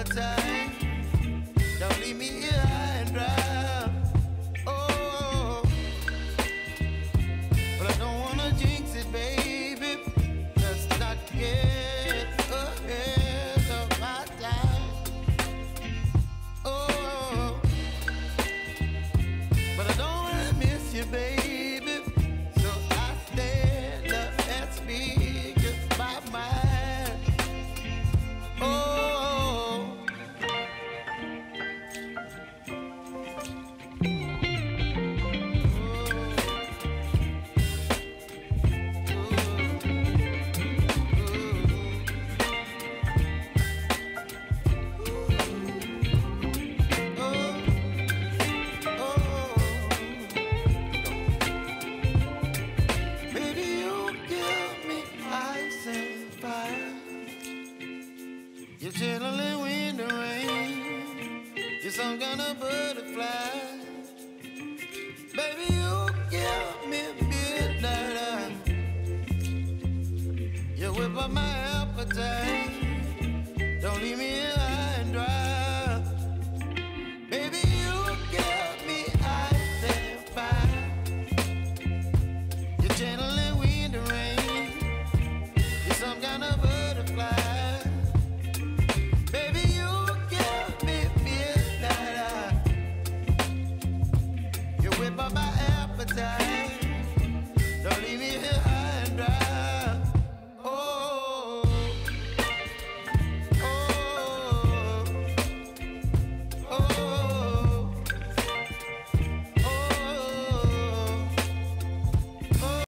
appetite. Don't leave me You're chilling wind and rain. You're some kind of butterfly. Baby, you give me.